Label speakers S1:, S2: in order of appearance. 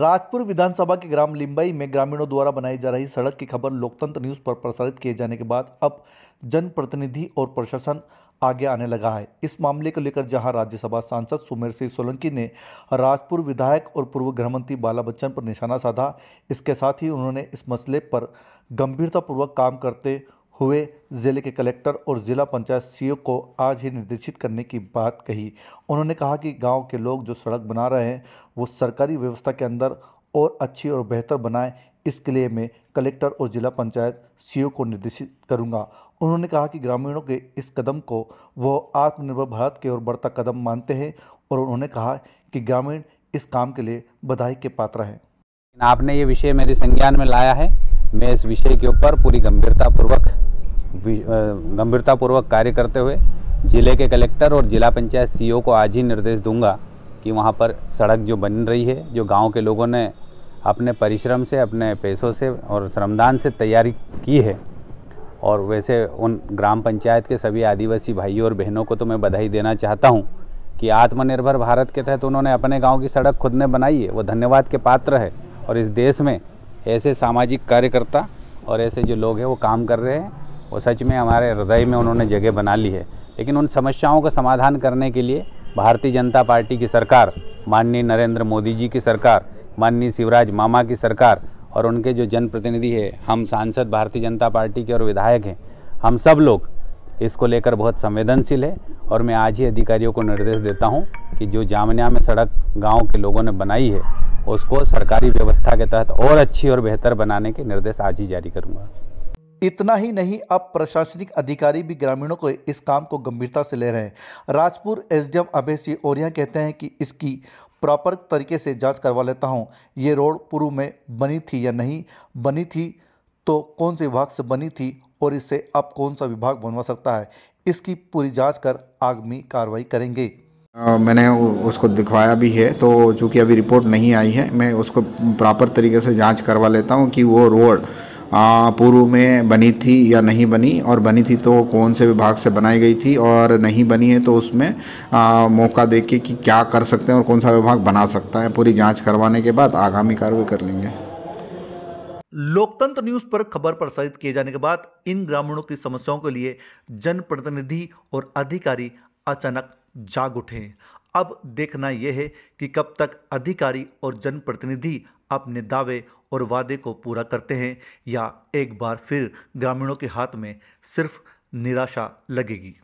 S1: राजपुर विधानसभा के ग्राम लिंबई में ग्रामीणों द्वारा बनाई जा रही सड़क की खबर लोकतंत्र न्यूज़ पर प्रसारित किए जाने के बाद अब जनप्रतिनिधि और प्रशासन आगे आने लगा है। इस मामले को लेकर जहाँ राज्यसभा सांसद सुमेर सिंह सोलंकी ने राजपुर विधायक और पूर्व गृहमंत्री बाला बच्चन पर निशाना साधा, इसके साथ ही उन्होंने इस मसले पर गंभीरतापूर्वक काम करते हुए ज़िले के कलेक्टर और जिला पंचायत सीओ को आज ही निर्देशित करने की बात कही। उन्होंने कहा कि गाँव के लोग जो सड़क बना रहे हैं, वो सरकारी व्यवस्था के अंदर और अच्छी और बेहतर बनाएँ, इसके लिए मैं कलेक्टर और जिला पंचायत सीओ को निर्देशित करूँगा। उन्होंने कहा कि ग्रामीणों के इस कदम को वो आत्मनिर्भर भारत की ओर बढ़ता कदम मानते हैं और उन्होंने कहा कि ग्रामीण इस काम के लिए बधाई के पात्र हैं।
S2: आपने ये विषय मेरे संज्ञान में लाया है। मैं इस विषय के ऊपर पूरी गंभीरतापूर्वक गंभीरतापूर्वक कार्य करते हुए ज़िले के कलेक्टर और जिला पंचायत सीईओ को आज ही निर्देश दूँगा कि वहाँ पर सड़क जो बन रही है, जो गाँव के लोगों ने अपने परिश्रम से, अपने पैसों से और श्रमदान से तैयारी की है और वैसे उन ग्राम पंचायत के सभी आदिवासी भाइयों और बहनों को तो मैं बधाई देना चाहता हूँ कि आत्मनिर्भर भारत के तहत उन्होंने अपने गाँव की सड़क खुद ने बनाई है। वो धन्यवाद के पात्र है और इस देश में ऐसे सामाजिक कार्यकर्ता और ऐसे जो लोग हैं, वो काम कर रहे हैं। वो सच में हमारे हृदय में उन्होंने जगह बना ली है। लेकिन उन समस्याओं का समाधान करने के लिए भारतीय जनता पार्टी की सरकार, माननीय नरेंद्र मोदी जी की सरकार, माननीय शिवराज मामा की सरकार और उनके जो जनप्रतिनिधि है, हम सांसद भारतीय जनता पार्टी के और विधायक हैं, हम सब लोग इसको लेकर बहुत संवेदनशील है और मैं आज ही अधिकारियों को निर्देश देता हूँ कि जो जामनिया में सड़क गाँव के लोगों ने बनाई है, उसको सरकारी व्यवस्था के तहत और अच्छी और बेहतर बनाने के निर्देश आज ही जारी करूँगा।
S1: इतना ही नहीं, अब प्रशासनिक अधिकारी भी ग्रामीणों को इस काम को गंभीरता से ले रहे हैं। राजपुर एसडीएम अभय सिंह ओरिया कहते हैं कि इसकी प्रॉपर तरीके से जाँच करवा लेता हूँ। ये रोड पूर्व में बनी थी या नहीं? बनी थी तो कौन से विभाग से बनी थी और इससे अब कौन सा विभाग बनवा सकता है? इसकी पूरी जाँच कर आगामी कार्रवाई करेंगे।
S3: मैंने उसको दिखवाया भी है तो चूँकि अभी रिपोर्ट नहीं आई है, मैं उसको प्रॉपर तरीके से जाँच करवा लेता हूँ कि वो रोड पूर्व में बनी थी या नहीं बनी और बनी थी तो कौन से विभाग से बनाई गई थी और नहीं बनी है तो उसमें आ, मौका देख के कि क्या कर सकते हैं और कौन सा विभाग बना सकता है पूरी जाँच करवाने के बाद आगामी कार्रवाई कर लेंगे।
S1: लोकतंत्र न्यूज़ पर खबर प्रसारित किए जाने के बाद इन ग्रामीणों की समस्याओं के लिए जनप्रतिनिधि और अधिकारी अचानक जाग उठे। अब देखना यह है कि कब तक अधिकारी और जनप्रतिनिधि अपने दावे और वादे को पूरा करते हैं या एक बार फिर ग्रामीणों के हाथ में सिर्फ़ निराशा लगेगी।